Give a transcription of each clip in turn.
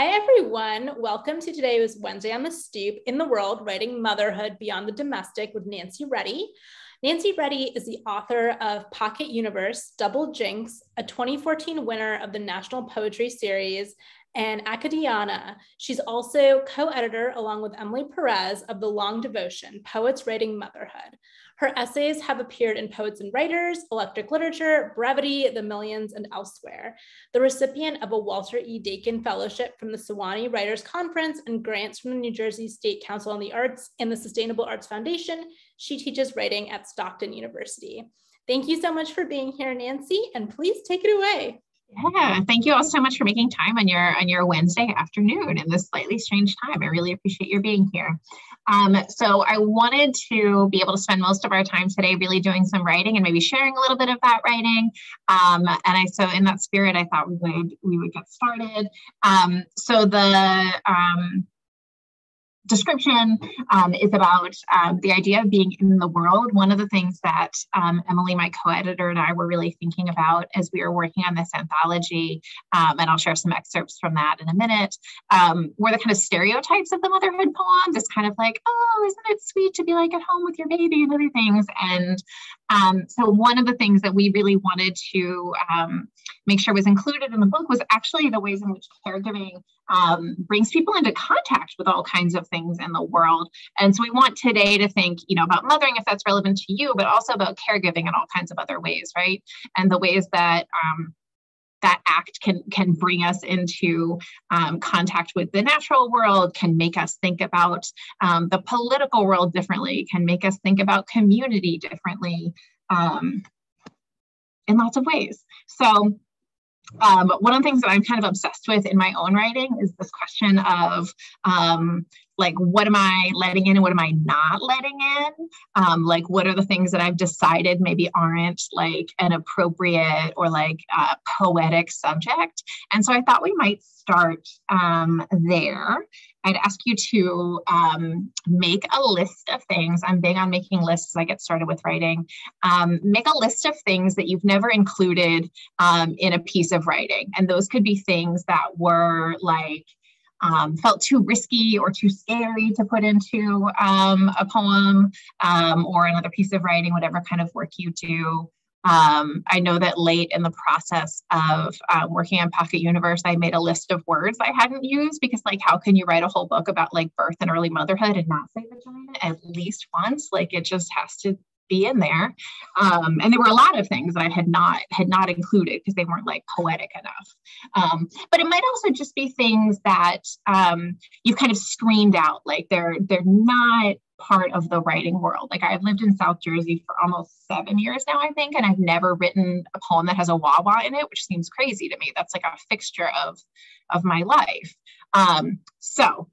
Hi, everyone. Welcome to today was Wednesday on the Stoop in the World, Writing Motherhood Beyond the Domestic with Nancy Reddy. Nancy Reddy is the author of Pocket Universe, Double Jinx, a 2014 winner of the National Poetry Series, and Acadiana. She's also co editor, along with Emily Pérez, of The Long Devotion Poets Writing Motherhood. Her essays have appeared in Poets and Writers, Electric Literature, Brevity, The Millions, and elsewhere. The recipient of a Walter E. Dakin Fellowship from the Sewanee Writers Conference and grants from the New Jersey State Council on the Arts and the Sustainable Arts Foundation, she teaches writing at Stockton University. Thank you so much for being here, Nancy, and please take it away. Yeah, thank you all so much for making time on your on your Wednesday afternoon in this slightly strange time. I really appreciate your being here. Um, so I wanted to be able to spend most of our time today really doing some writing and maybe sharing a little bit of that writing. Um, and I so in that spirit, I thought we would we would get started. Um, so the um, description um, is about um, the idea of being in the world. One of the things that um, Emily, my co-editor, and I were really thinking about as we were working on this anthology, um, and I'll share some excerpts from that in a minute, um, were the kind of stereotypes of the motherhood poem. This kind of like, oh, isn't it sweet to be like at home with your baby and other things. And um, so one of the things that we really wanted to make sure was included in the book was actually the ways in which caregiving um, brings people into contact with all kinds of things in the world. And so we want today to think, you know, about mothering if that's relevant to you, but also about caregiving in all kinds of other ways, right? And the ways that um, that act can can bring us into um, contact with the natural world can make us think about um, the political world differently can make us think about community differently um, in lots of ways so um, one of the things that I'm kind of obsessed with in my own writing is this question of um, like, what am I letting in and what am I not letting in? Um, like, what are the things that I've decided maybe aren't like an appropriate or like uh, poetic subject? And so I thought we might start um, there. I'd ask you to um, make a list of things. I'm big on making lists I get started with writing. Um, make a list of things that you've never included um, in a piece of writing. And those could be things that were like, um, felt too risky or too scary to put into um, a poem um, or another piece of writing, whatever kind of work you do. Um, I know that late in the process of uh, working on Pocket Universe, I made a list of words I hadn't used because, like, how can you write a whole book about like birth and early motherhood and not say vagina at least once? Like, it just has to be in there. Um, and there were a lot of things that I had not had not included because they weren't like poetic enough. Um, but it might also just be things that um, you've kind of screened out, like they're they're not part of the writing world. Like I've lived in South Jersey for almost seven years now, I think, and I've never written a poem that has a Wawa in it, which seems crazy to me. That's like a fixture of of my life. Um, so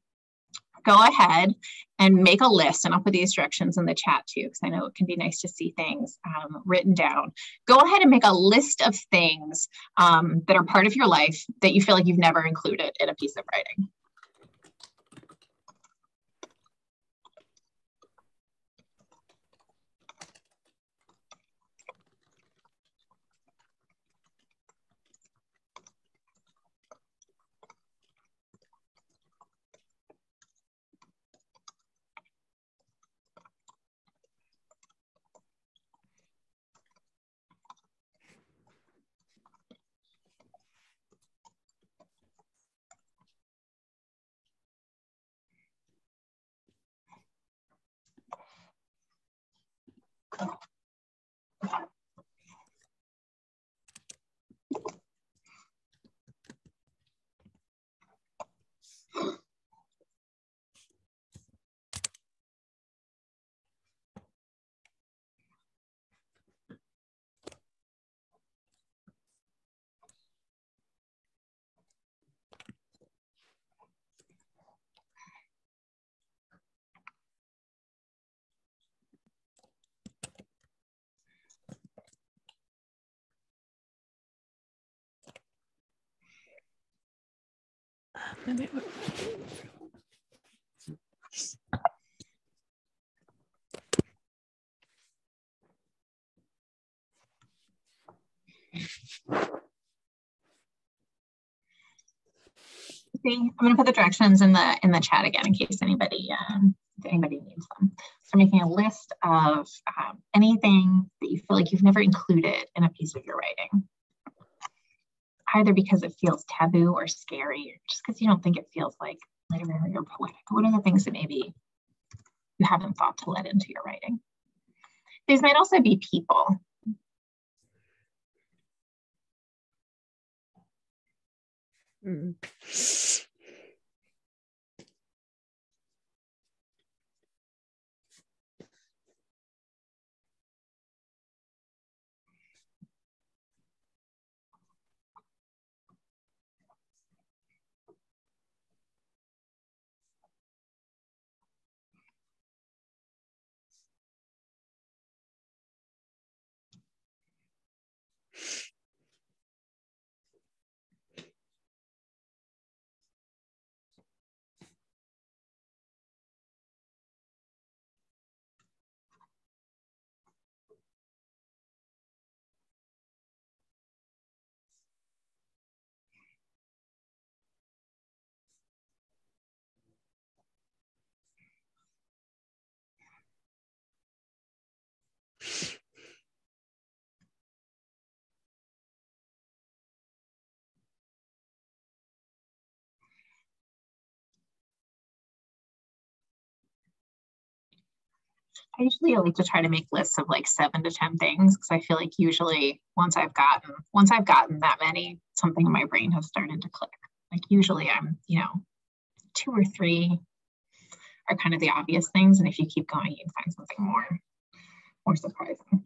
go ahead and make a list. And I'll put these directions in the chat too, because I know it can be nice to see things um, written down. Go ahead and make a list of things um, that are part of your life that you feel like you've never included in a piece of writing. I'm going to put the directions in the in the chat again in case anybody um, anybody needs them. So making a list of um, anything that you feel like you've never included in a piece of your writing either because it feels taboo or scary, or just because you don't think it feels like literary or poetic. What are the things that maybe you haven't thought to let into your writing? These might also be people. Mm. I usually like to try to make lists of like seven to 10 things because I feel like usually once I've gotten, once I've gotten that many, something in my brain has started to click. Like usually I'm, you know, two or three are kind of the obvious things. And if you keep going, you can find something more, more surprising.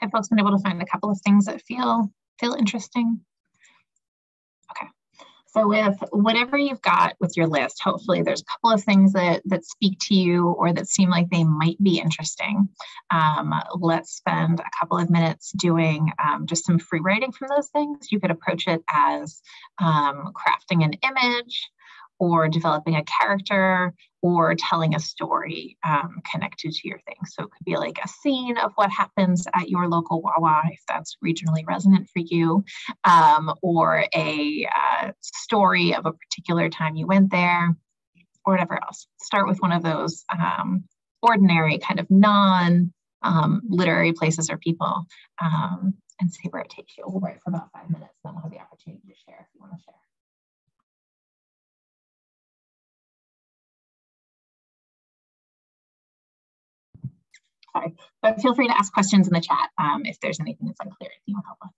Have folks been able to find a couple of things that feel feel interesting? Okay. So with whatever you've got with your list, hopefully there's a couple of things that that speak to you or that seem like they might be interesting. Um, let's spend a couple of minutes doing um, just some free writing from those things. You could approach it as um, crafting an image, or developing a character or telling a story um, connected to your thing. So it could be like a scene of what happens at your local Wawa, if that's regionally resonant for you, um, or a uh, story of a particular time you went there, or whatever else. Start with one of those um, ordinary, kind of non um, literary places or people um, and see where it takes you. We'll write for about five minutes, then we'll have the opportunity to share if you want to share. Sorry. But feel free to ask questions in the chat um, if there's anything that's unclear if you want help with.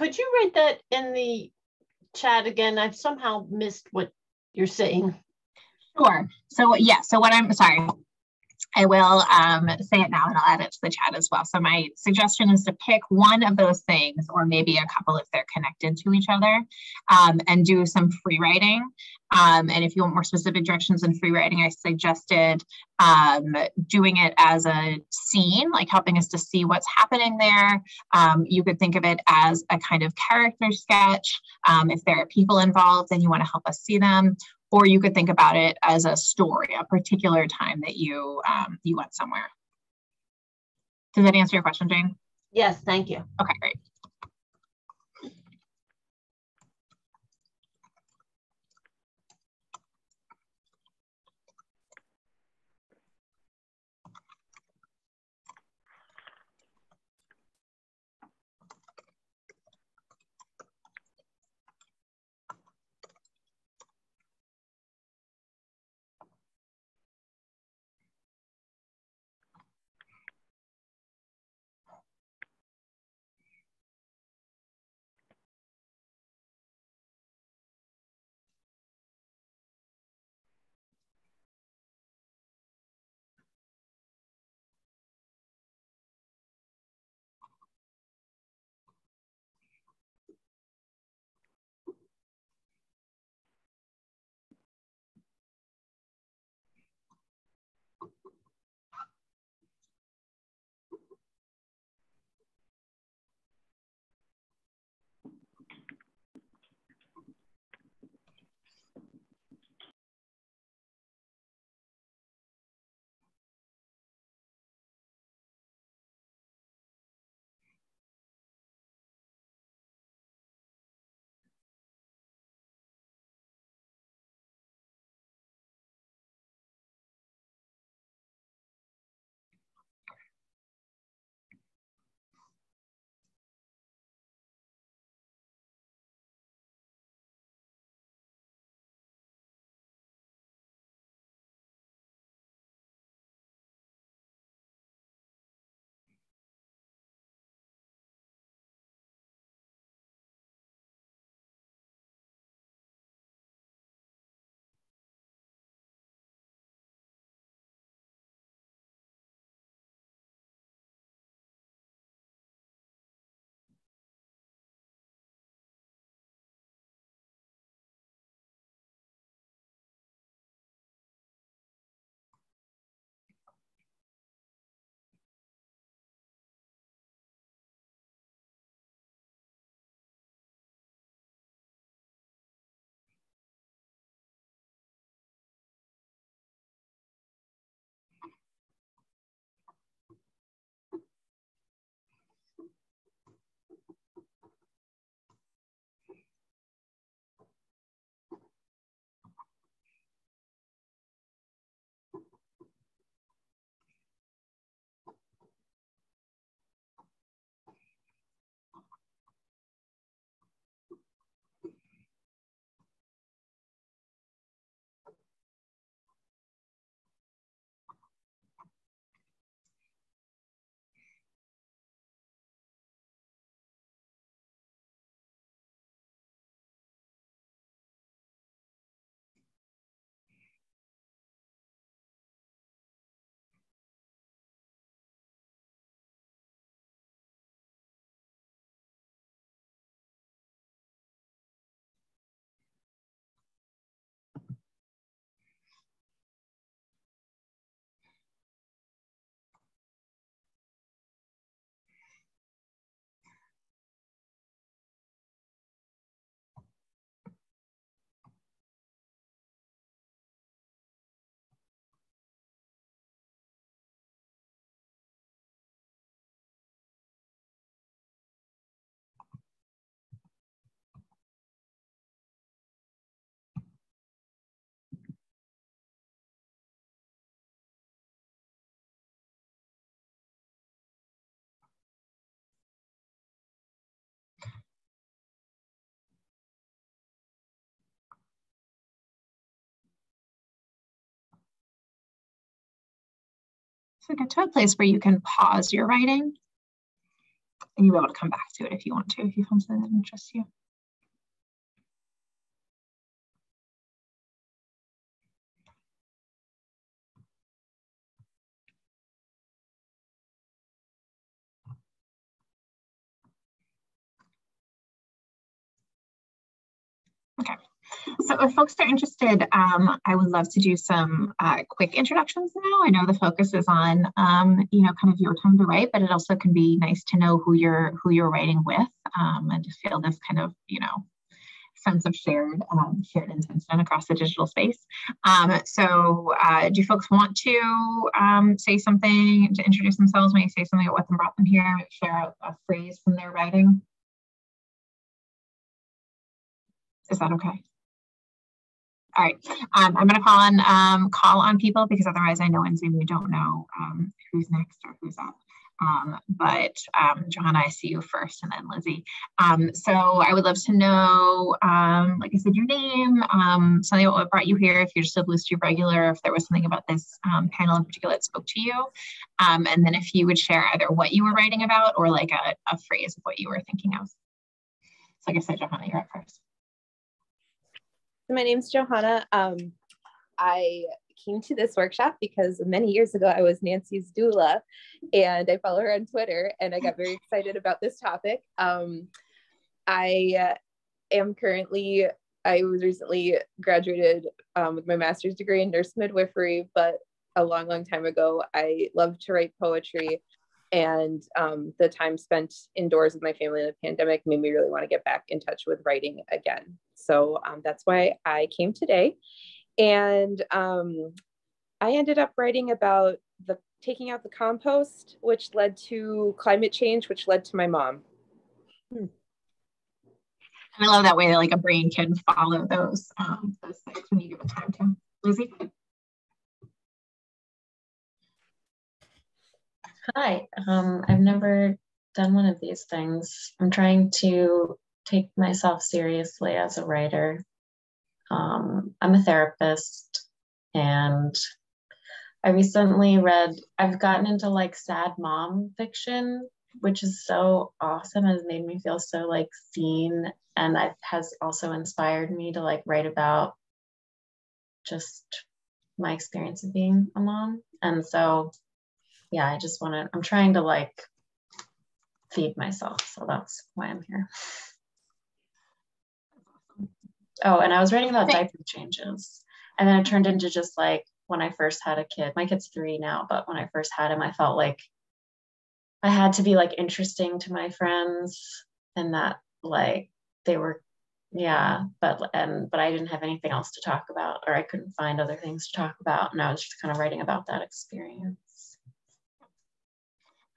Could you write that in the chat again? I've somehow missed what you're saying. Sure. So yeah, so what I'm sorry, I will um, say it now and I'll add it to the chat as well. So my suggestion is to pick one of those things or maybe a couple if they're connected to each other um, and do some free writing. Um, and if you want more specific directions in free writing, I suggested um, doing it as a scene, like helping us to see what's happening there. Um, you could think of it as a kind of character sketch. Um, if there are people involved and you want to help us see them, or you could think about it as a story, a particular time that you um, you went somewhere. Does that answer your question, Jane? Yes, thank you. Okay, great. So get to a place where you can pause your writing and you'll be able to come back to it if you want to, if you find something that interests you. Okay, so if folks are interested, um, I would love to do some uh, quick introductions now. I know the focus is on, um, you know, kind of your time to write, but it also can be nice to know who you're who you're writing with um, and to feel this kind of, you know, sense of shared um, shared intention across the digital space. Um, so uh, do folks want to um, say something to introduce themselves you say something about what them brought them here, share a, a phrase from their writing? Is that okay? All right, um, I'm going to call on um, call on people because otherwise I know in Zoom you don't know um, who's next or who's up. Um, but um, Johanna, I see you first, and then Lizzie. Um, so I would love to know, like I said, your name, something about what brought you here. If you're just a Blue Stoop regular, if there was something about this panel in particular that spoke to you, and then if you would share either what you were writing about or like a, a phrase of what you were thinking of. So like I said, Johanna, you're up first my name's Johanna. Um, I came to this workshop because many years ago I was Nancy's doula and I follow her on Twitter and I got very excited about this topic. Um, I uh, am currently, I was recently graduated um, with my master's degree in nurse midwifery, but a long, long time ago, I loved to write poetry and um, the time spent indoors with my family in the pandemic made me really want to get back in touch with writing again. So um, that's why I came today. And um, I ended up writing about the taking out the compost, which led to climate change, which led to my mom. Hmm. I love that way that like a brain can follow those, um, those things when you give it time to. Lizzie? Hi, um, I've never done one of these things. I'm trying to take myself seriously as a writer. Um, I'm a therapist and I recently read, I've gotten into like sad mom fiction, which is so awesome. Has made me feel so like seen. And it has also inspired me to like write about just my experience of being a mom. And so yeah, I just want to, I'm trying to like feed myself. So that's why I'm here. Oh, and I was writing about diaper changes. And then it turned into just like when I first had a kid. My kid's three now, but when I first had him, I felt like I had to be like interesting to my friends and that like they were yeah but and but i didn't have anything else to talk about or i couldn't find other things to talk about and i was just kind of writing about that experience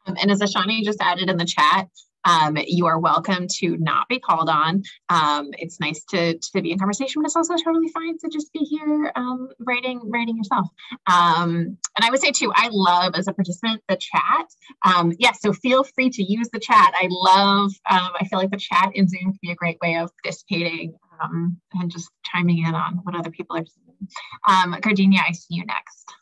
and as Ashani just added in the chat, um, you are welcome to not be called on. Um, it's nice to, to be in conversation, but it's also totally fine to just be here um, writing writing yourself. Um, and I would say too, I love as a participant the chat. Um, yes, yeah, so feel free to use the chat. I love. Um, I feel like the chat in Zoom can be a great way of participating and just chiming in on what other people are saying. Um, Gardenia, I see you next.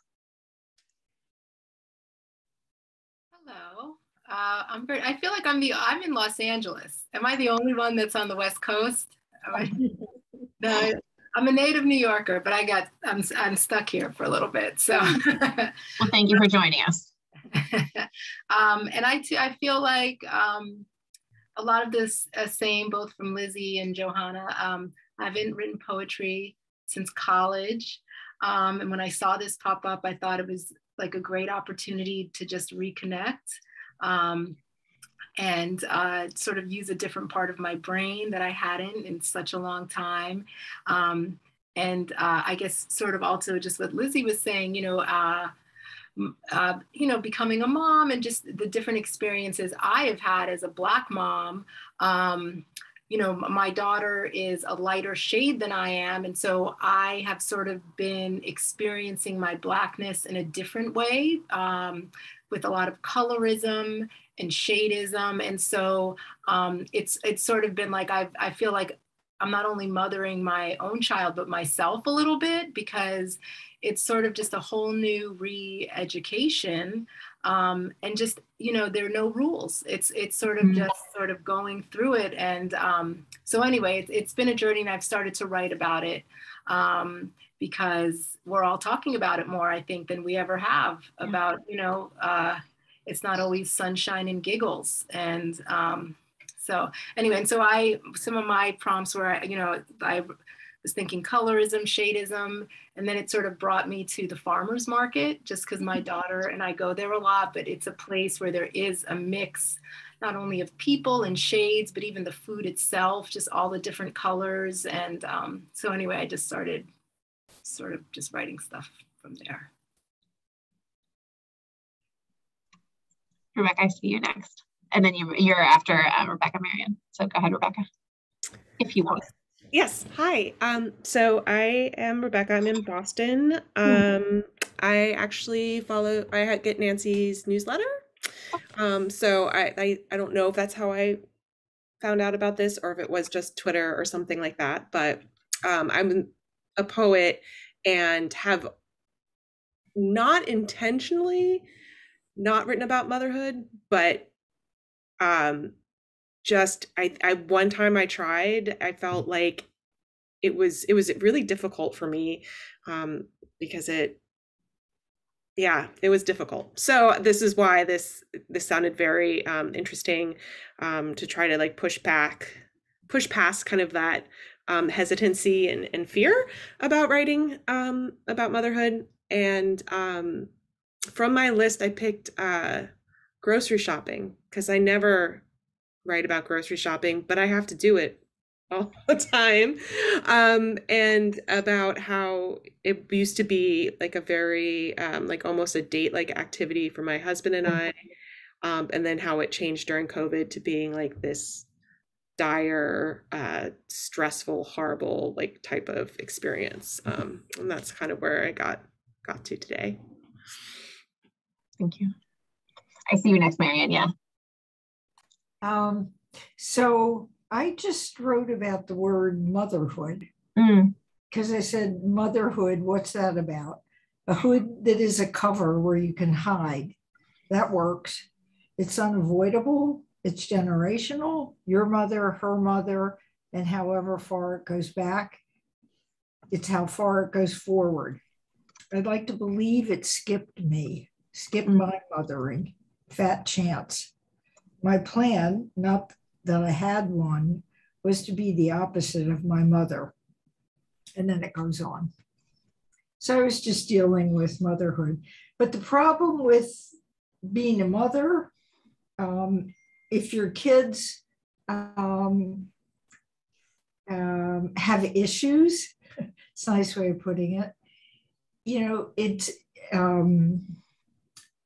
Uh, I'm very, I feel like I'm the I'm in Los Angeles. Am I the only one that's on the West Coast? the, I'm a native New Yorker, but I got I'm I'm stuck here for a little bit. So well, thank you for joining us. um, and I too, I feel like um, a lot of this uh, same both from Lizzie and Johanna. Um, I haven't written poetry since college. Um, and when I saw this pop up, I thought it was like a great opportunity to just reconnect um, and uh, sort of use a different part of my brain that I hadn't in such a long time. Um, and uh, I guess sort of also just what Lizzie was saying, you know, uh, uh, you know, becoming a mom and just the different experiences I have had as a Black mom. Um, you know, my daughter is a lighter shade than I am. And so I have sort of been experiencing my Blackness in a different way. Um, with a lot of colorism and shadeism. And so um, it's it's sort of been like i I feel like I'm not only mothering my own child, but myself a little bit because it's sort of just a whole new re-education. Um, and just, you know, there are no rules. It's it's sort of mm-hmm. just sort of going through it. And um, so anyway, it's, it's been a journey and I've started to write about it. Um, because we're all talking about it more, I think, than we ever have about, you know, uh, it's not always sunshine and giggles. And um, so anyway, and so I, some of my prompts were, you know, I was thinking colorism, shadeism, and then it sort of brought me to the farmers market just because my daughter and I go there a lot, but it's a place where there is a mix not only of people and shades, but even the food itself, just all the different colors. And um, so anyway, I just started sort of just writing stuff from there. Rebecca, I see you next. And then you, you're after uh, Rebecca Marion. So go ahead, Rebecca, if you want. Yes. Hi. Um, so I am Rebecca. I'm in Boston. Hmm. Um, I actually follow, I get Nancy's newsletter. Um, so I, I, I don't know if that's how I found out about this or if it was just Twitter or something like that. But um, I'm a poet and have not intentionally not written about motherhood, but um just I I one time I tried, I felt like it was it was really difficult for me um because it yeah it was difficult. So this is why this this sounded very um interesting um to try to like push back push past kind of that um hesitancy and, and fear about writing um about motherhood. And um from my list, I picked uh, grocery shopping because I never write about grocery shopping, but I have to do it all the time. Um, and about how it used to be like a very, um, like almost a date like activity for my husband and I. Um, and then how it changed during COVID to being like this dire, uh, stressful, horrible like type of experience. Um, and that's kind of where I got got to today. Thank you. I see you next, Marion. Yeah. Um, so I just wrote about the word motherhood because mm. I said, motherhood, what's that about? A hood that is a cover where you can hide. That works. It's unavoidable. It's generational. Your mother, her mother, and however far it goes back, it's how far it goes forward. I'd like to believe it skipped me skipped mm. my mothering, fat chance. My plan, not that I had one, was to be the opposite of my mother. And then it goes on. So I was just dealing with motherhood. But the problem with being a mother, um, if your kids um, um, have issues, it's a nice way of putting it, you know, it's um,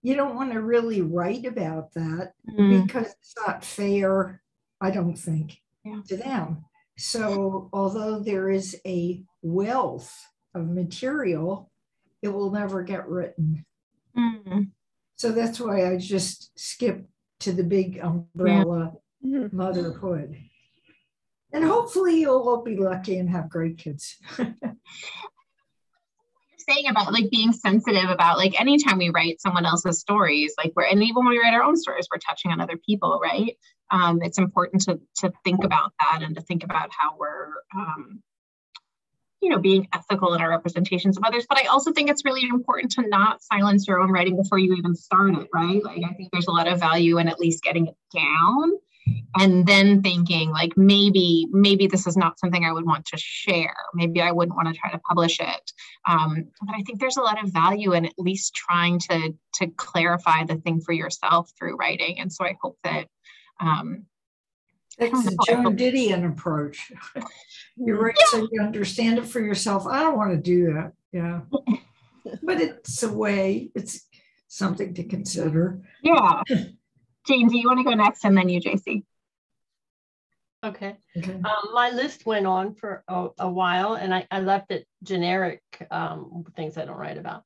you don't want to really write about that mm. because it's not fair, I don't think, yeah. to them. So, although there is a wealth of material, it will never get written. Mm. So that's why I just skip to the big umbrella yeah. Mm-hmm. motherhood. And hopefully you'll all be lucky and have great kids. saying about like being sensitive about like anytime we write someone else's stories, like we're and even when we write our own stories, we're touching on other people, right? Um, it's important to to think about that and to think about how we're um, you know being ethical in our representations of others. But i also think it's really important to not silence your own writing before you even start it right? Like i think there's a lot of value in at least getting it down and then thinking like maybe maybe this is not something i would want to share maybe i wouldn't want to try to publish it um, but i think there's a lot of value in at least trying to to clarify the thing for yourself through writing and so i hope that um, that's the Joan Didion approach. you write yeah. so you understand it for yourself. I don't want to do that. Yeah. but it's a way, it's something to consider. Yeah. Jane, do you want to go next and then you, JC? Okay. okay. Um, my list went on for a, a, while and I, I left it generic um, things I don't write about.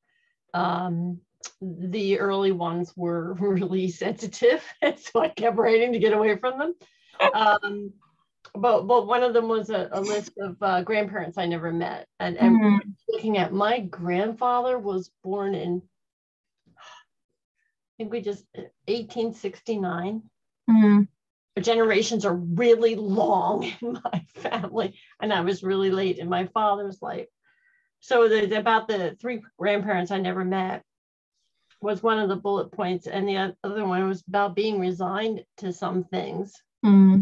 Um, the early ones were really sensitive, so I kept writing to get away from them. Um, but but one of them was a, a list of uh, grandparents I never met, and, and mm-hmm. looking at my grandfather was born in think we just 1869. Mm-hmm. Generations are really long in my family, and I was really late in my father's life. So the, about the three grandparents I never met was one of the bullet points, and the other one was about being resigned to some things. Mm-hmm.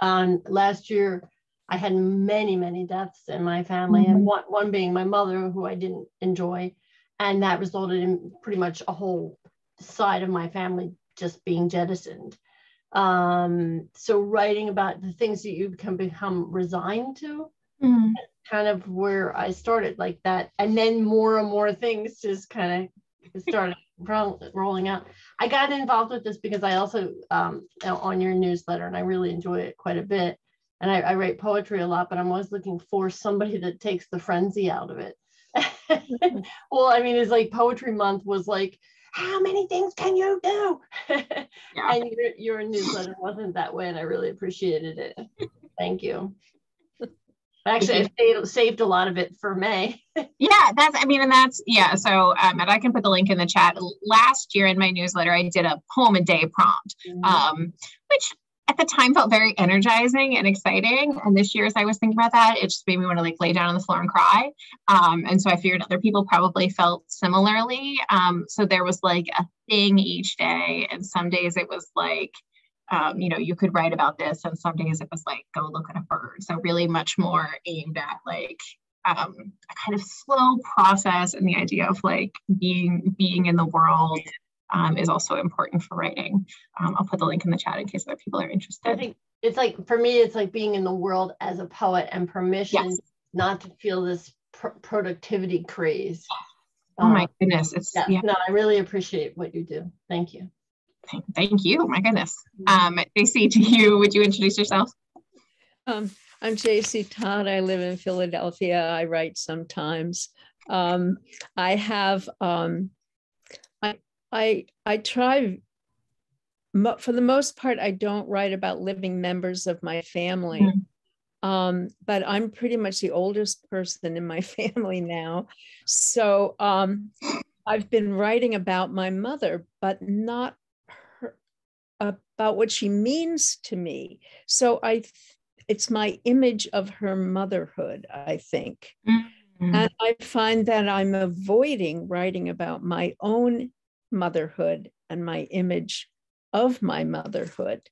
Um, last year, I had many, many deaths in my family, mm-hmm. and one, one being my mother, who I didn't enjoy. And that resulted in pretty much a whole side of my family just being jettisoned. Um, so writing about the things that you can become resigned to, mm-hmm. kind of where I started like that. And then more and more things just kind of started rolling out. I got involved with this because I also um, on your newsletter, and I really enjoy it quite a bit. And I, I write poetry a lot, but I'm always looking for somebody that takes the frenzy out of it. Well, I mean, it's like poetry month was like, how many things can you do? yeah. And your, your newsletter wasn't that way, and I really appreciated it. Thank you. Actually, I saved, saved a lot of it for May. yeah, that's, I mean, and that's, yeah. So, um, and I can put the link in the chat. Last year in my newsletter, I did a poem a day prompt, mm-hmm. um, which at the time felt very energizing and exciting. And this year, as I was thinking about that, it just made me want to like lay down on the floor and cry. Um, and so I figured other people probably felt similarly. Um, so there was like a thing each day. And some days it was like, um, you know, you could write about this, and some days it was like, go look at a bird. So, really much more aimed at like um, a kind of slow process and the idea of like being being in the world um, is also important for writing. Um, I'll put the link in the chat in case other people are interested. I think it's like for me, it's like being in the world as a poet and permission yes. not to feel this pr- productivity craze. Oh my um, goodness! It's yeah, yeah. No, I really appreciate what you do. Thank you. Thank you. My goodness. Um, JC, to you, would you introduce yourself? Um, I'm JC Todd. I live in Philadelphia. I write sometimes. Um, I have, um, I, I, try, for the most part, I don't write about living members of my family. Mm-hmm. Um, but I'm pretty much the oldest person in my family now. So um, I've been writing about my mother, but not about what she means to me. So I, it's my image of her motherhood, I think. Mm-hmm. And I find that I'm avoiding writing about my own motherhood and my image of my motherhood.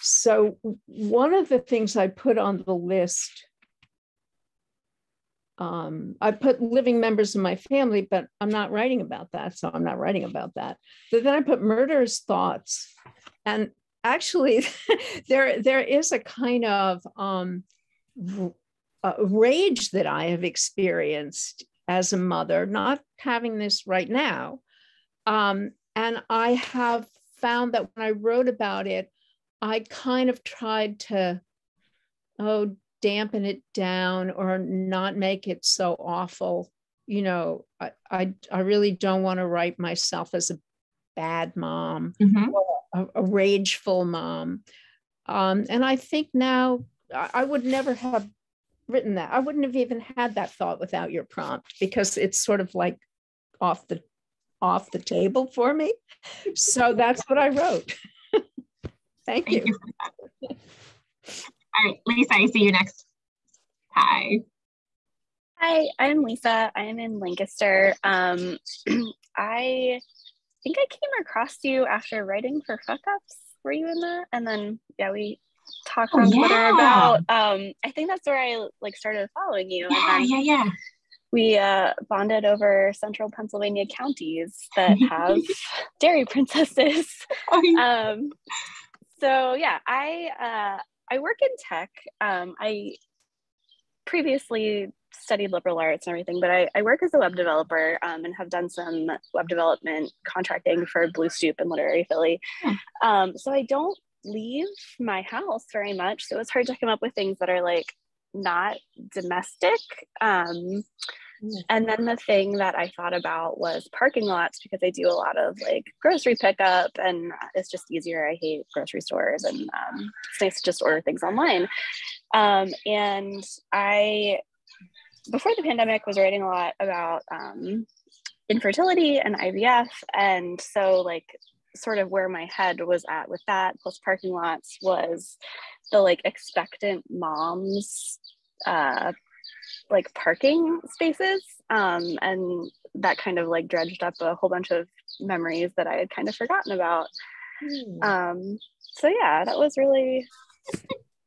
So, one of the things I put on the list, um, I put living members of my family, but I'm not writing about that. So, I'm not writing about that. But then I put murderous thoughts and actually there there is a kind of um, uh, rage that i have experienced as a mother not having this right now um, and i have found that when i wrote about it i kind of tried to oh dampen it down or not make it so awful. You know i i, I really don't want to write myself as a bad mom mm-hmm. a, a, rageful mom. Um, and i think now I would never have written that. I wouldn't have even had that thought without your prompt because it's sort of like off the off the table for me so that's what i wrote thank, thank, you, you all right lisa i see you next hi Hi, I'm Lisa. I am in Lancaster. Um, I think I came across you after writing for Fuck Ups. Were you in that? And then yeah, we talked oh, on yeah. Twitter about. Um, I think that's where I like started following you. Yeah, yeah, yeah. We uh, bonded over central Pennsylvania counties that have dairy princesses. Oh, um, so yeah, I uh, I work in tech. Um, I previously studied liberal arts and everything, but I, I work as a web developer um, and have done some web development contracting for Blue Stoop and Literary Philly. Hmm. Um, so I don't leave my house very much. So it's hard to come up with things that are like not domestic. Um. And then the thing that I thought about was parking lots because I do a lot of like grocery pickup and it's just easier. I hate grocery stores and um, it's nice to just order things online. Um, and I before the pandemic was writing a lot about um, infertility and IVF. And so like sort of where my head was at with that plus parking lots was the like expectant moms uh like parking spaces um and that kind of like dredged up a whole bunch of memories that I had kind of forgotten about. Mm. Um so yeah, that was really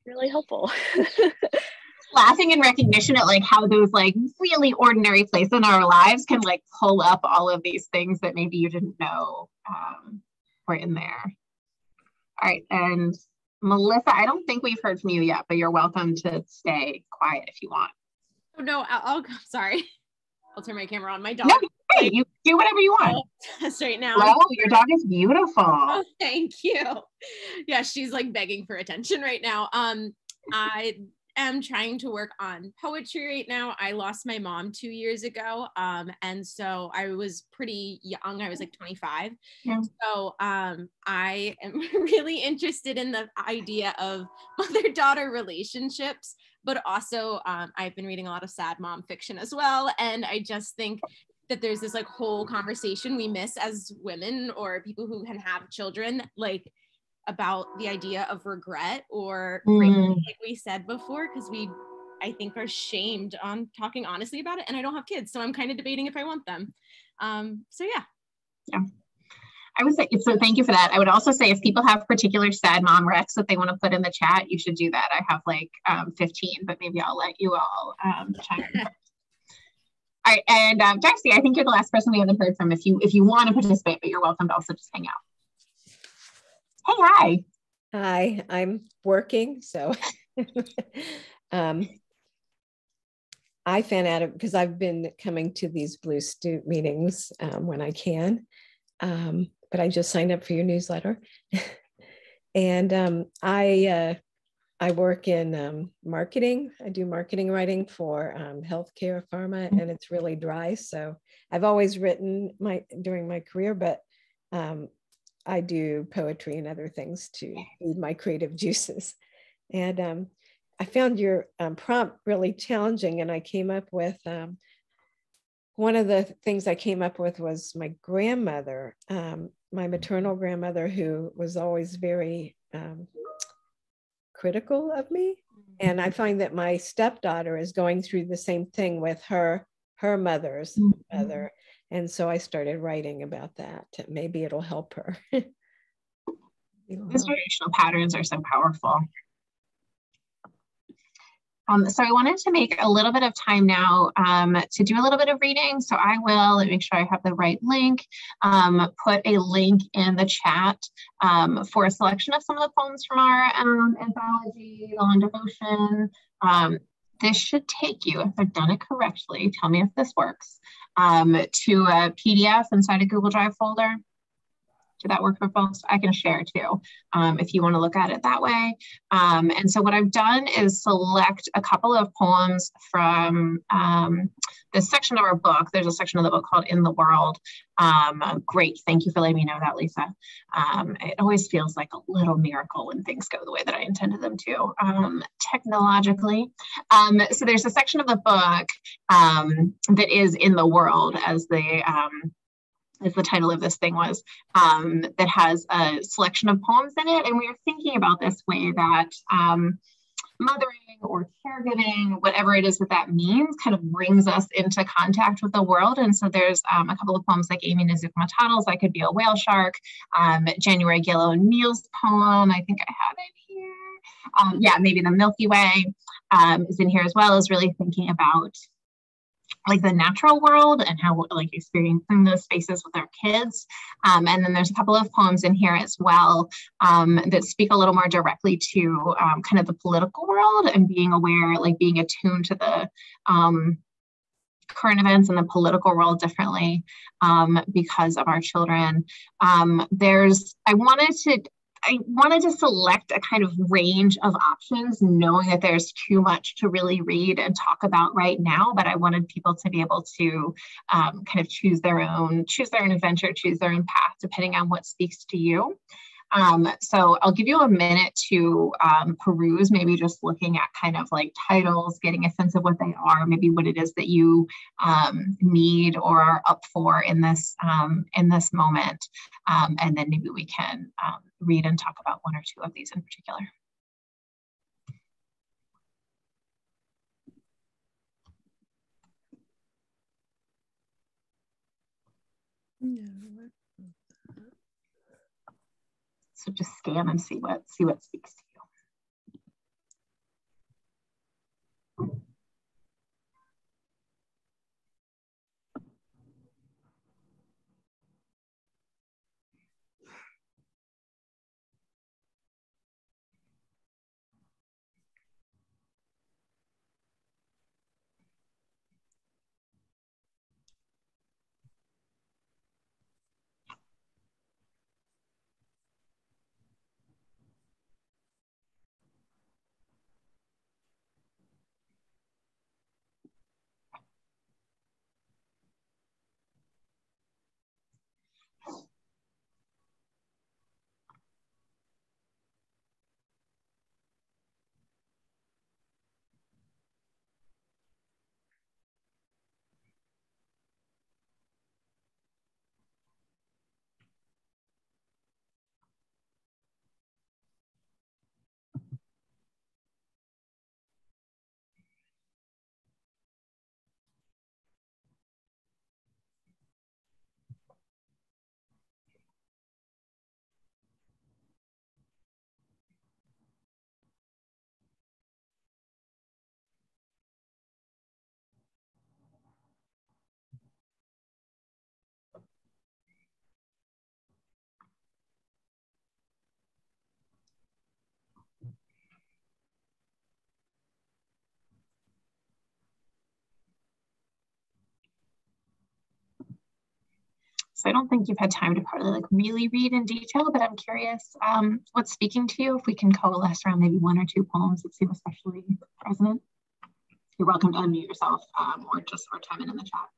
really helpful. Laughing in recognition at like how those like really ordinary places in our lives can like pull up all of these things that maybe you didn't know um, were in there. All right, and Melissa, I don't think we've heard from you yet, but you're welcome to stay quiet if you want. Oh no, I'll, I'll sorry. I'll turn my camera on. My dog. No, hey, you do whatever you want. Straight now. Hello, your dog is beautiful. Oh, thank you. Yeah, she's like begging for attention right now. Um, I am trying to work on poetry right now. I lost my mom two years ago. Um, and so I was pretty young. I was like 25. Yeah. So um, I am really interested in the idea of mother daughter relationships, but also um, I've been reading a lot of sad mom fiction as well. And I just think that there's this like whole conversation we miss as women or people who can have children, like about the idea of regret or mm. like we said before because we i think are shamed on talking honestly about it and i don't have kids so i'm kind of debating if i want them um so yeah yeah I would say so. Thank you for that. I would also say if people have particular sad mom recs that they want to put in the chat, you should do that. I have like um, 15, but maybe I'll let you all um, chime in. all right, and um, Darcy, I think you're the last person we haven't heard from. If you if you want to participate, but you're welcome to also just hang out. Hey, hi. Hi, I'm working. So um, I fan out of because I've been coming to these Blue Stoop meetings um, when I can, um, but I just signed up for your newsletter. and um, I uh, I work in um, marketing. I do marketing writing for um, healthcare, pharma, and it's really dry. So I've always written my during my career, but um, I do poetry and other things to feed my creative juices. And um, I found your um, prompt really challenging, and I came up with one of the things I came up with was my grandmother, um, my maternal grandmother, who was always very um, critical of me. And I find that my stepdaughter is going through the same thing with her her mother's mm-hmm. mother and so I started writing about that. Maybe it'll help her. These Inspirational patterns are so powerful. Um, so I wanted to make a little bit of time now um, to do a little bit of reading. So I will make sure I have the right link, um, put a link in the chat um, for a selection of some of the poems from our um, anthology, Long Devotion. Um, this should take you, if I've done it correctly, tell me if this works, to a PDF inside a Google Drive folder. That work for folks? I can share too um, if you want to look at it that way. Um, and so what I've done is select a couple of poems from um, this section of our book. There's a section of the book called In the World. Um, great. Thank you for letting me know that, Lisa. Um, it always feels like a little miracle when things go the way that I intended them to um, technologically. so there's a section of the book that is In the World as the as the title of this thing was, um, that has a selection of poems in it. And we were thinking about this way that um, mothering or caregiving, whatever it is that that means, kind of brings us into contact with the world. And so there's um, a couple of poems like Aimee Nezhukumatathil's I Could Be a Whale Shark, um, January Gill O'Neil's poem, I think I have it here. Um, yeah, maybe the Milky Way um, is in here as well, is really thinking about like the natural world and how like experiencing those spaces with our kids. Um, and then there's a couple of poems in here as well um, that speak a little more directly to um, kind of the political world and being aware like being attuned to the um, current events in the political world differently um, because of our children. Um, there's i wanted to I wanted to select a kind of range of options, knowing that there's too much to really read and talk about right now. But I wanted people to be able to um, kind of choose their own, choose their own adventure, choose their own path, depending on what speaks to you. Um, so I'll give you a minute to um, peruse, maybe just looking at kind of like titles, getting a sense of what they are, maybe what it is that you um, need or are up for in this um, in this moment, um, and then maybe we can um, read and talk about one or two of these in particular. Yeah. So just scan and see what see what speaks to you. So I don't think you've had time to probably like really read in detail, but I'm curious um, what's speaking to you. If we can coalesce around maybe one or two poems that seem especially resonant. You're welcome to unmute yourself um, or just or time in in the chat.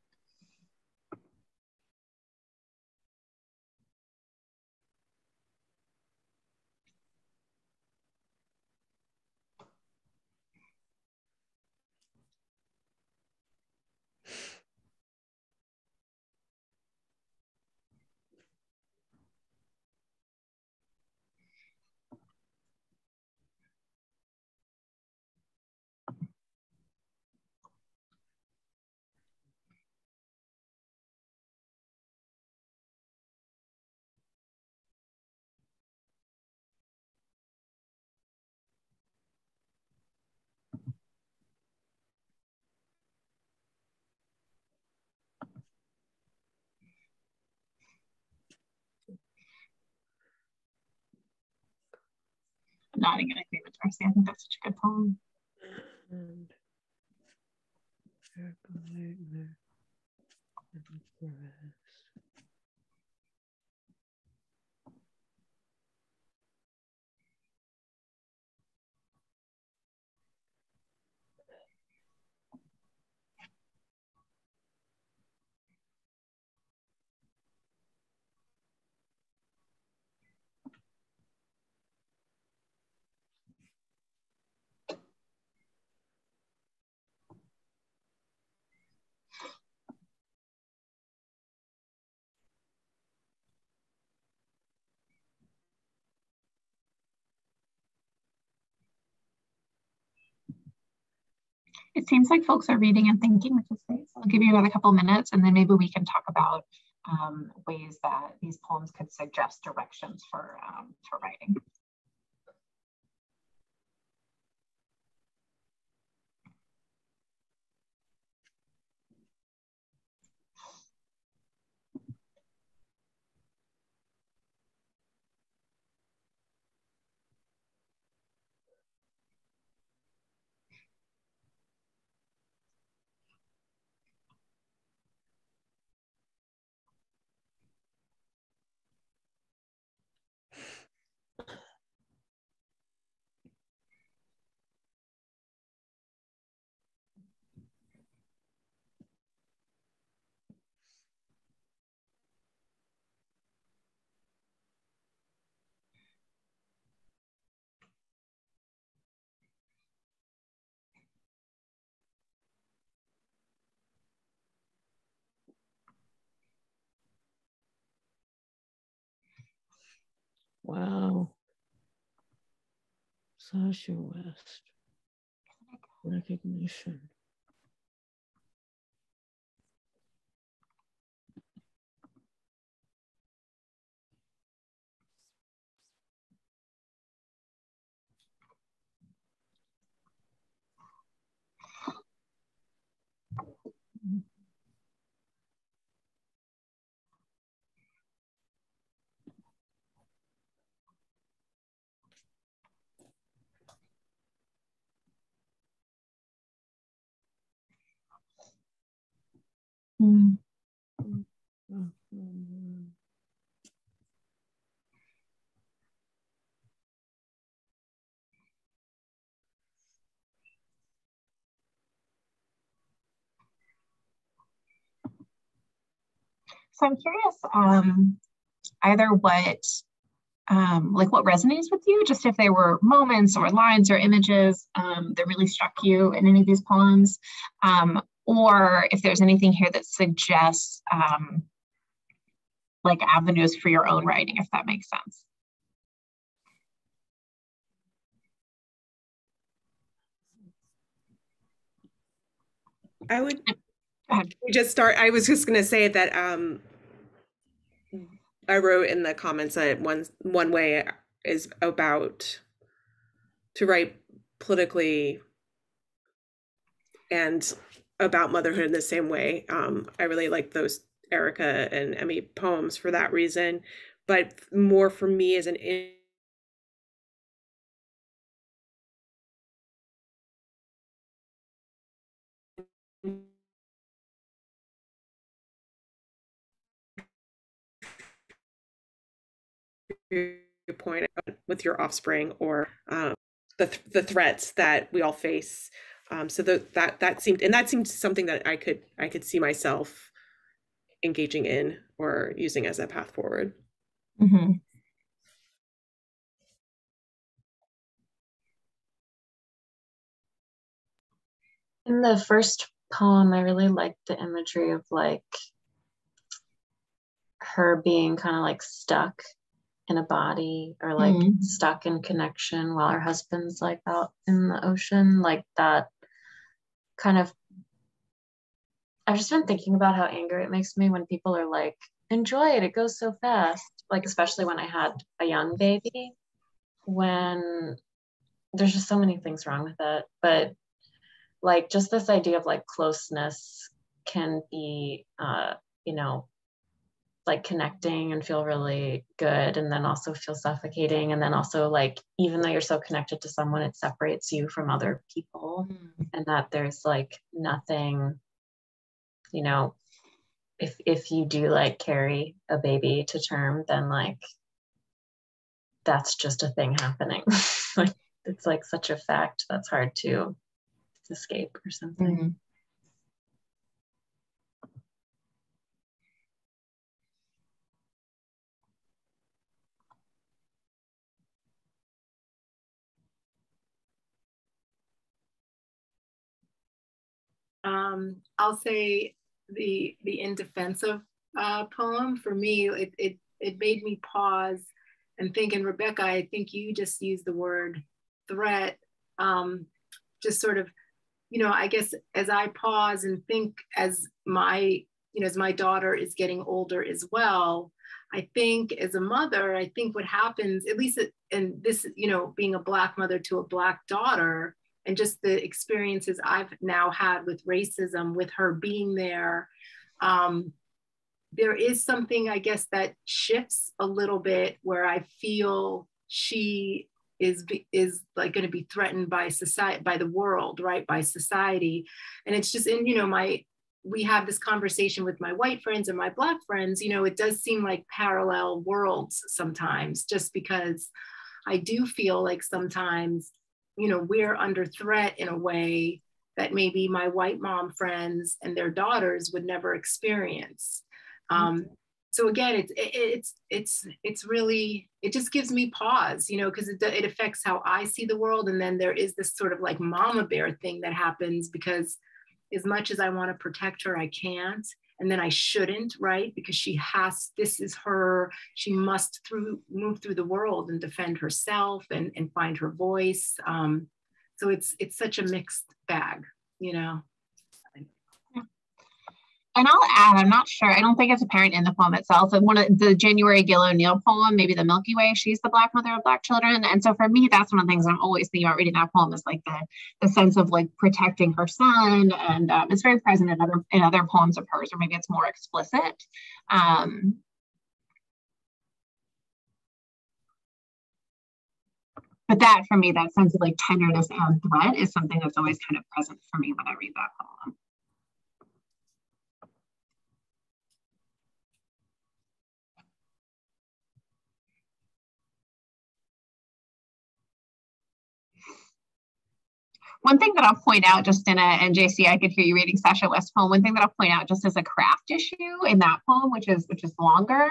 Nodding in agreement, Darcy. I think that's such a good poem. And it seems like folks are reading and thinking, which is great. So I'll give you another couple minutes and then maybe we can talk about um, ways that these poems could suggest directions for, um, for writing. Wow. Sasha West. Recognition. So I'm curious, um, either what, um, like what resonates with you, just if there were moments or lines or images um, that really struck you in any of these poems, um, or if there's anything here that suggests um, like avenues for your own writing, if that makes sense. I would just start. I was just going to say that um, I wrote in the comments that one one way is about to write politically and about motherhood in the same way. Um, I really like those Erika and Emmy poems for that reason, but more for me as an point with your offspring or um, the th- the threats that we all face. Um, so the, that that seemed and that seemed something that I could I could see myself engaging in or using as a path forward. Mm-hmm. In the first poem, I really liked the imagery of like her being kind of like stuck in a body or like mm. stuck in connection while her husband's like out in the ocean like that kind of i've just been thinking about how angry it makes me when people are like enjoy it it goes so fast. Like especially when i had a young baby when there's just so many things wrong with it. But like just this idea of like closeness can be uh you know like connecting and feel really good and then also feel suffocating and then also like even though you're so connected to someone it separates you from other people mm. and that there's like nothing you know if if you do like carry a baby to term then like that's just a thing happening like it's like such a fact that's hard to escape or something mm-hmm. Um, I'll say the the in defense of uh, poem for me, it, it it made me pause and think. And Rebecca, I think you just used the word threat. Um, just sort of, you know, I guess as I pause and think as my you know as my daughter is getting older as well. I think as a mother, I think what happens, at least, and this, you know, being a black mother to a black daughter, and just the experiences I've now had with racism, with her being there, um, there is something, I guess, that shifts a little bit where I feel she is is like going to be threatened by society by the world right by society. And it's just in you know my we have this conversation with my white friends and my black friends you know it does seem like parallel worlds sometimes just because i do feel like sometimes you know, we're under threat in a way that maybe my white mom friends and their daughters would never experience. Um, so again, it's it's it's it's really it just gives me pause, you know, because it it affects how I see the world, and then there is this sort of like mama bear thing that happens because as much as I want to protect her, I can't and then I shouldn't, right? Because she has, this is her, she must through move through the world and defend herself and, and find her voice. Um, so it's it's such a mixed bag, you know. And I'll add, I'm not sure, I don't think it's apparent in the poem itself. And one of the January Gill O'Neil poem, maybe the Milky Way, she's the black mother of black children. And so for me, that's one of the things I'm always thinking about reading that poem is like the, the sense of like protecting her son. And um, it's very present in other in other poems of hers, or maybe it's more explicit. Um, but that for me, that sense of like tenderness and threat is something that's always kind of present for me when I read that poem. One thing that I'll point out just in a, and JC, I could hear you reading Sasha West poem. One thing that I'll point out just as a craft issue in that poem, which is, which is longer,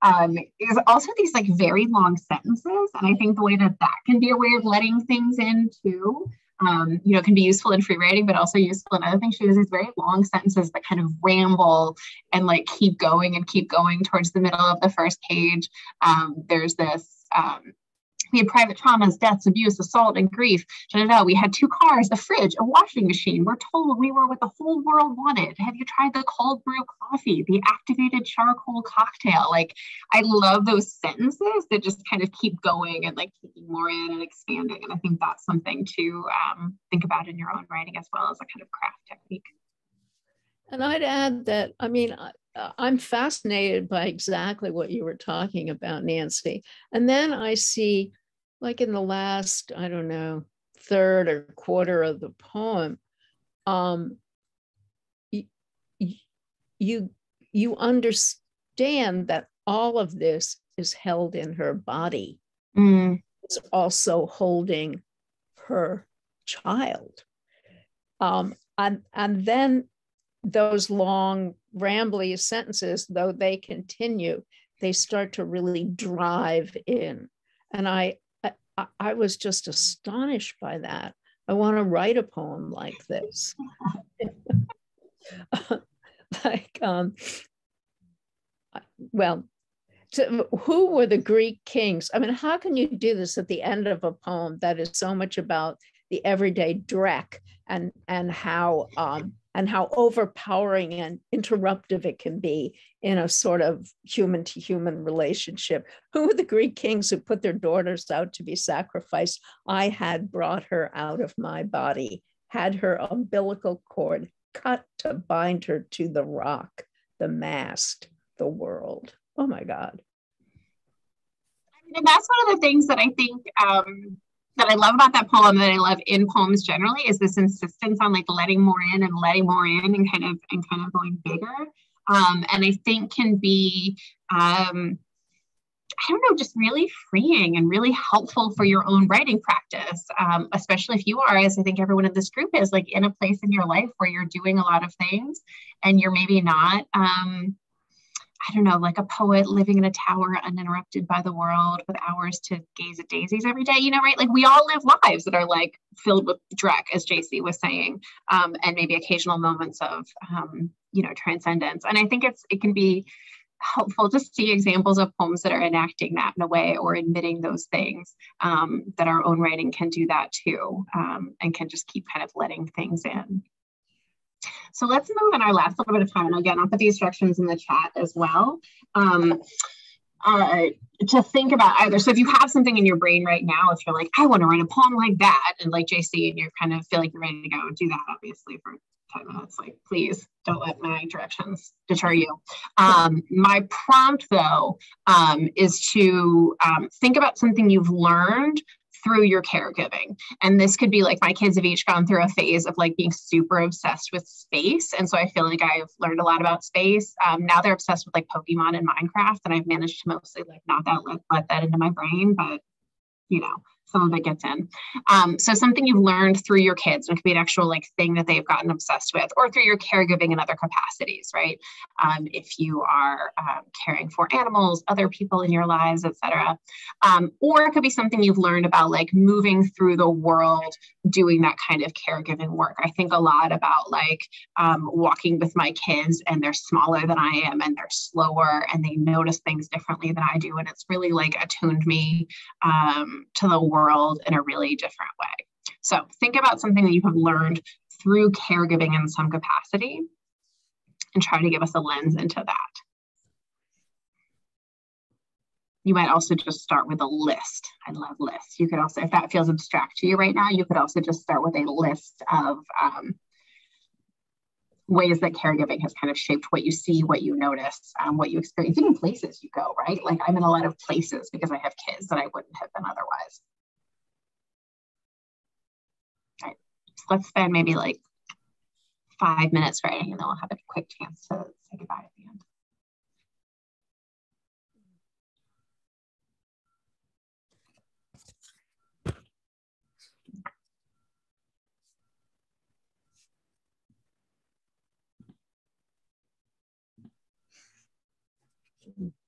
um, is also these like very long sentences. And I think the way that that can be a way of letting things in too, um, you know, can be useful in free writing, but also useful in other things. She has these very long sentences that kind of ramble and like keep going and keep going towards the middle of the first page. Um, there's this um, we had private traumas, deaths, abuse, assault, and grief. We had two cars, a fridge, a washing machine. We're told we were what the whole world wanted. Have you tried the cold brew coffee, the activated charcoal cocktail? Like, I love those sentences that just kind of keep going and like taking more in and expanding. And I think that's something to um, think about in your own writing as well as a kind of craft technique. And I'd add that, I mean, I'm fascinated by exactly what you were talking about, Nancy. And then I see, like in the last, I don't know, third or quarter of the poem, um, you, you, you understand that all of this is held in her body mm. is also holding her child. Um, and, and then those long, rambly sentences, though they continue, they start to really drive in. And I, I, I was just astonished by that. I want to write a poem like this. like, um, well, to, who were the Greek kings? I mean, how can you do this at the end of a poem that is so much about the everyday dreck and and how um, and how overpowering and interruptive it can be in a sort of human to human relationship. Who were the Greek kings who put their daughters out to be sacrificed? I had brought her out of my body, had her umbilical cord cut to bind her to the rock, the mast, the world. Oh my God. And that's one of the things that I think um, that I love about that poem that I love in poems generally is this insistence on like letting more in and letting more in and kind of and kind of going bigger. Um, and I think can be um, I don't know, just really freeing and really helpful for your own writing practice, um, especially if you are, as I think everyone in this group is, like in a place in your life where you're doing a lot of things and you're maybe not um, I don't know, like a poet living in a tower uninterrupted by the world with hours to gaze at daisies every day, you know, right? Like we all live lives that are like filled with dreck, as JC was saying, um, and maybe occasional moments of, um, you know, transcendence. And I think it's, it can be helpful to see examples of poems that are enacting that in a way or admitting those things um, that our own writing can do that too um, and can just keep kind of letting things in. So let's move in our last little bit of time. And again, I'll put the instructions in the chat as well. Um, uh, to think about either. So if you have something in your brain right now, if you're like, I want to write a poem like that, and like JC, and you're kind of feel like you're ready to go, do that obviously for 10 minutes. Like, please don't let my directions deter you. Um, my prompt though um, is to um, think about something you've learned through your caregiving. And this could be like my kids have each gone through a phase of like being super obsessed with space. And so I feel like I've learned a lot about space. Um, now they're obsessed with like Pokemon and Minecraft. And I've managed to mostly like not that let, let that into my brain, but you know, some of it gets in. Um, so something you've learned through your kids, and it could be an actual like thing that they've gotten obsessed with, or through your caregiving in other capacities, right? Um, if you are um, caring for animals, other people in your lives, etc. Um, or it could be something you've learned about like moving through the world, doing that kind of caregiving work. I think a lot about like um, walking with my kids, and they're smaller than I am, and they're slower, and they notice things differently than I do, and it's really like attuned me um, to the world world in a really different way. So think about something that you have learned through caregiving in some capacity and try to give us a lens into that. You might also just start with a list. I love lists. You could also, if that feels abstract to you right now, you could also just start with a list of um, ways that caregiving has kind of shaped what you see, what you notice, um, what you experience, even places you go, right? Like I'm in a lot of places because I have kids that I wouldn't have been otherwise. let's spend maybe like five minutes writing and then we'll have a quick chance to say goodbye at the end. Mm -hmm.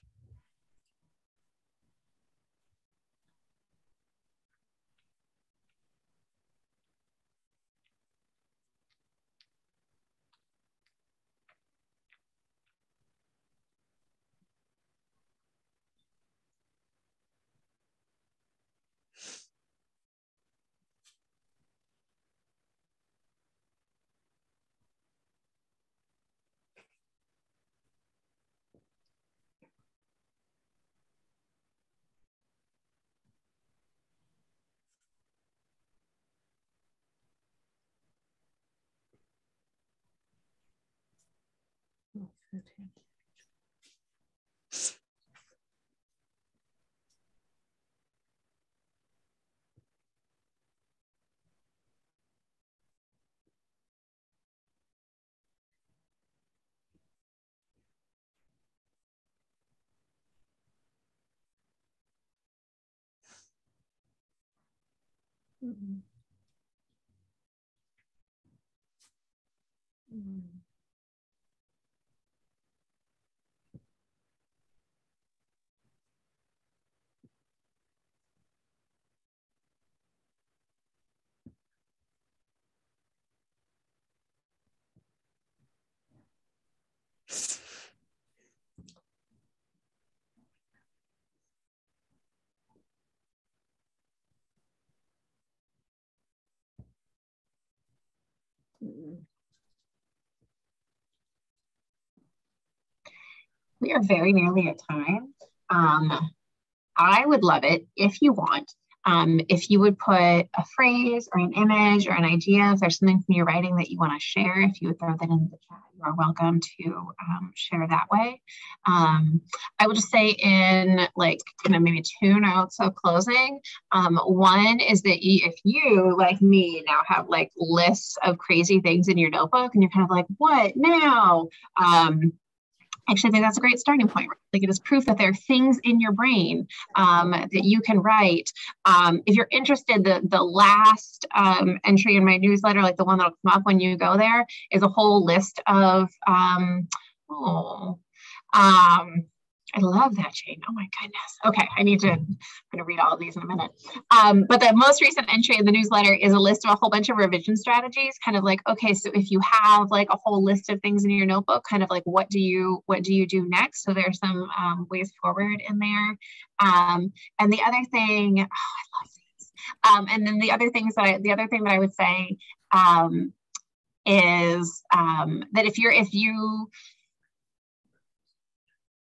Mm-hmm. Mm-hmm. We are very nearly at time. Um, I would love it if you want um, if you would put a phrase or an image or an idea, if there's something from your writing that you want to share, if you would throw that in the chat, you are welcome to um, share that way. Um, I will just say in like kind of maybe two notes of closing. Um, one is that if you, like me, now have like lists of crazy things in your notebook and you're kind of like, what now? Actually I think that's a great starting point. Like it is proof that there are things in your brain um, that you can write. Um, if you're interested, the, the last um, entry in my newsletter, like the one that'll come up when you go there, is a whole list of, um, oh, um, I love that, Jane. Oh my goodness. Okay, I need to, I'm going to read all of these in a minute. Um, but the most recent entry in the newsletter is a list of a whole bunch of revision strategies, kind of like, okay, so if you have like a whole list of things in your notebook, kind of like what do you, what do you do next? So there's some um, ways forward in there. Um, and the other thing, oh, I love these. Um, and then the other things that I, the other thing that I would say um, is um, that if you're, if you,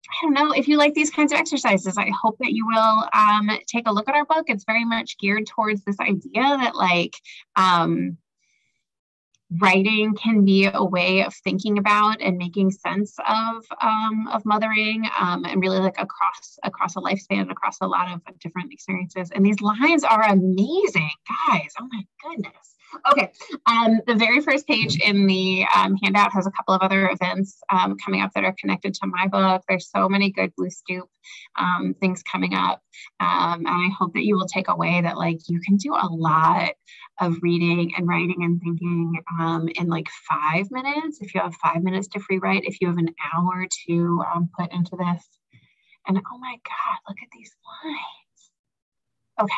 I don't know if you like these kinds of exercises. I hope that you will um, take a look at our book. It's very much geared towards this idea that like um, writing can be a way of thinking about and making sense of um, of mothering um, and really like across across a lifespan, across a lot of different experiences. And these lines are amazing, guys. Oh my goodness. Okay, um, the very first page in the um, handout has a couple of other events um, coming up that are connected to my book. There's so many good Blue Stoop um, things coming up. Um, and I hope that you will take away that like you can do a lot of reading and writing and thinking um, in like five minutes. If you have five minutes to free write, if you have an hour to put into this. And oh my God, look at these lines. Okay,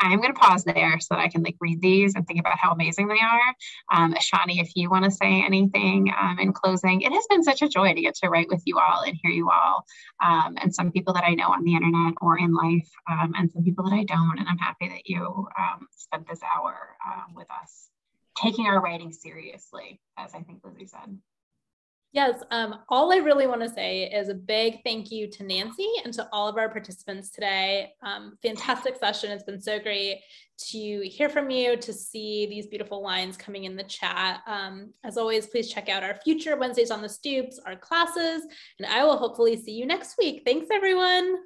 I'm going to pause there so that I can like read these and think about how amazing they are. Um, Shani, if you want to say anything um, in closing, it has been such a joy to get to write with you all and hear you all, um, and some people that I know on the internet or in life, um, and some people that I don't. And I'm happy that you um, spent this hour um, with us, taking our writing seriously, as I think Lizzie said. Yes, um, all I really want to say is a big thank you to Nancy and to all of our participants today. Um, fantastic session. It's been so great to hear from you, to see these beautiful lines coming in the chat. Um, as always, please check out our future Wednesdays on the Stoops, our classes, and I will hopefully see you next week. Thanks, everyone.